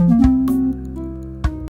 Thank you.